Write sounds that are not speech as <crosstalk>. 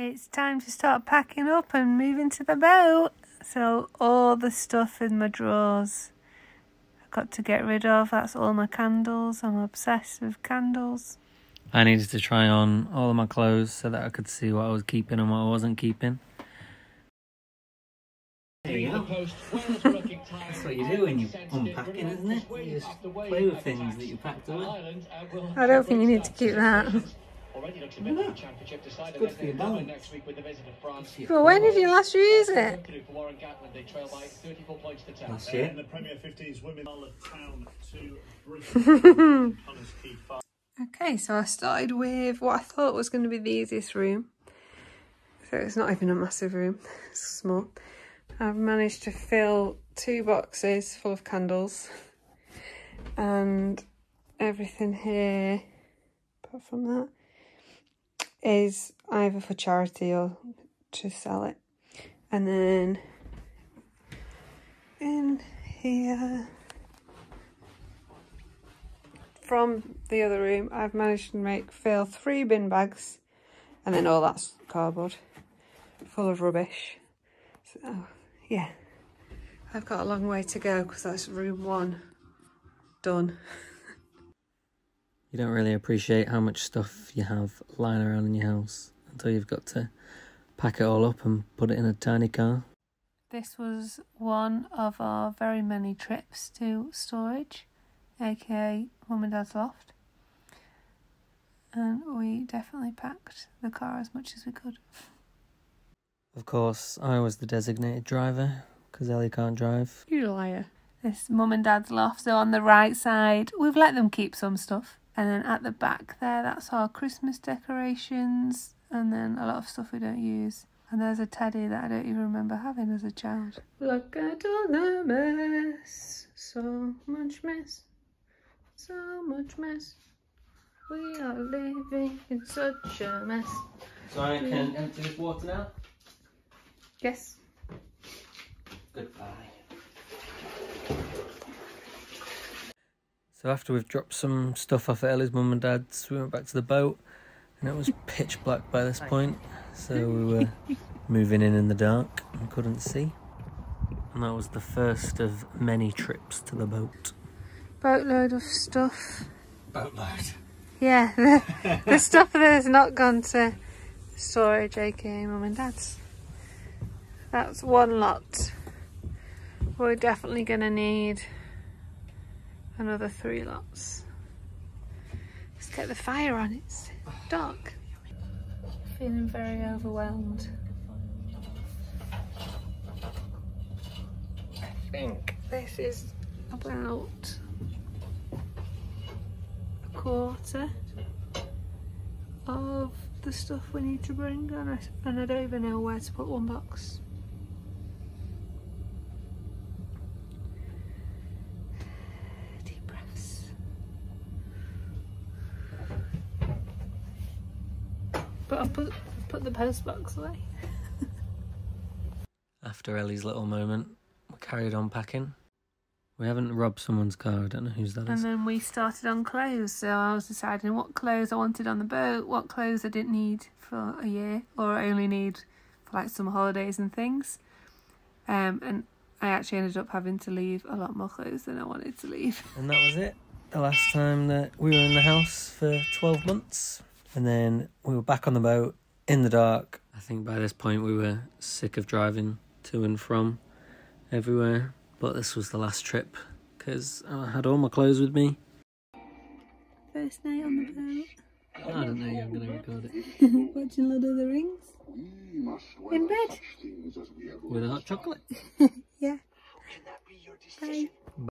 it's time to start packing up and moving to the boat. So all the stuff in my drawers I've got to get rid of. That's all my candles. I'm obsessed with candles. I needed to try on all of my clothes so that I could see what I was keeping and what I wasn't keeping. There you go. That's what you do when you're unpacking, isn't it? You just play with things that you packed away. I don't think you need to keep that. Mm-hmm. good for your balance. But when did you last use it? Last year. the Premier 15's women are the town to Britain. <laughs> Connors Key Farm. Okay, so I started with what I thought was going to be the easiest room. So it's not even a massive room, <laughs> it's small. I've managed to fill two boxes full of candles and everything here, apart from that, is either for charity or to sell it. And then in here from the other room, I've managed to make fill three bin bags, and then all that's cardboard, full of rubbish. So, yeah, I've got a long way to go because that's room one done. <laughs> You don't really appreciate how much stuff you have lying around in your house until you've got to pack it all up and put it in a tiny car. This was one of our very many trips to storage, aka Mum and Dad's loft. And we definitely packed the car as much as we could. Of course, I was the designated driver because Ellie can't drive. You liar. This mum and dad's loft. So on the right side, we've let them keep some stuff. And then at the back there, that's our Christmas decorations. And then a lot of stuff we don't use. And there's a teddy that I don't even remember having as a child. Look at all the mess. So much mess. So much mess. We are living in such a mess. So I can empty this water now? Yes. Goodbye. So after we've dropped some stuff off at Ellie's mum and dad's, we went back to the boat, and it was pitch black by this point. So we were <laughs> moving in in the dark and couldn't see. And that was the first of many trips to the boat. Boatload of stuff. Boatload. Yeah, the, <laughs> the stuff that has not gone to storage, aka mum and dad's. That's one lot. We're definitely going to need another three lots. Let's get the fire on, it's dark. Feeling very overwhelmed. I think this is about a quarter of the stuff we need to bring and I, and I don't even know where to put one box. But I'll put, put the post box away. After Ellie's little moment, we carried on packing. We haven't robbed someone's car, I don't know whose that And is. then we started on clothes. So I was deciding what clothes I wanted on the boat, what clothes I didn't need for a year, or I only need for like some holidays and things. Um, and I actually ended up having to leave a lot more clothes than I wanted to leave. And that was it. The last time that we were in the house for 12 months. And then we were back on the boat in the dark. I think by this point we were sick of driving to and from everywhere. But this was the last trip because I had all my clothes with me. First night on the boat, I don't know you were going to record it. <laughs> watching Lord of the Rings. In bed. With a hot chocolate. <laughs> Yeah. Bye.